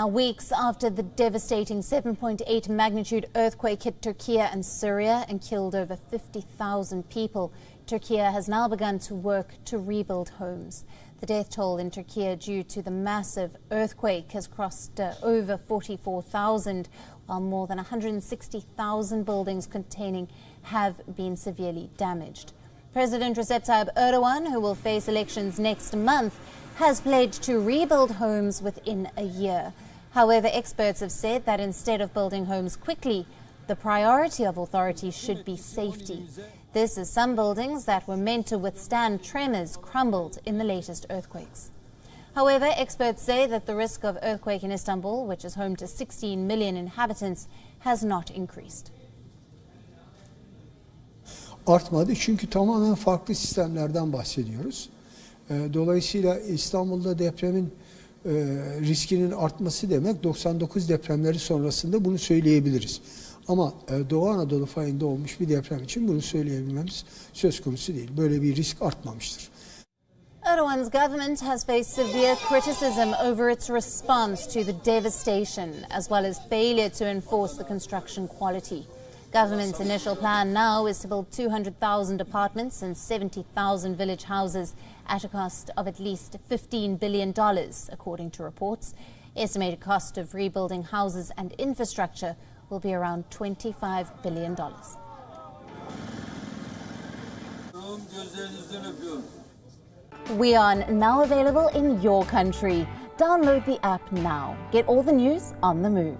Now, weeks after the devastating 7.8 magnitude earthquake hit Turkey and Syria and killed over 50,000 people, Turkey has now begun to work to rebuild homes. The death toll in Turkey due to the massive earthquake has crossed uh, over 44,000, while more than 160,000 buildings containing have been severely damaged. President Recep Tayyip Erdogan, who will face elections next month, has pledged to rebuild homes within a year. However, experts have said that instead of building homes quickly, the priority of authorities should be safety. This is some buildings that were meant to withstand tremors crumbled in the latest earthquakes. However, experts say that the risk of earthquake in Istanbul, which is home to 16 million inhabitants, has not increased. Artmadı çünkü tamamen farklı sistemlerden bahsediyoruz. Dolayısıyla İstanbul'da depremin riskinin artması demek 99 depremleri sonrasında bunu söyleyebiliriz. Ama Doğu Anadolu fayında olmuş bir deprem için bunu söyleyebilmemiz söz konusu değil. Böyle bir risk artmamıştır. Erdogan's government has faced severe criticism over its response to the devastation, as well as failure to enforce the construction quality. Government's initial plan now is to build 200,000 apartments and 70,000 village houses at a cost of at least $15 billion, according to reports. Estimated cost of rebuilding houses and infrastructure will be around $25 billion. We are now available in your country. Download the app now. Get all the news on the move.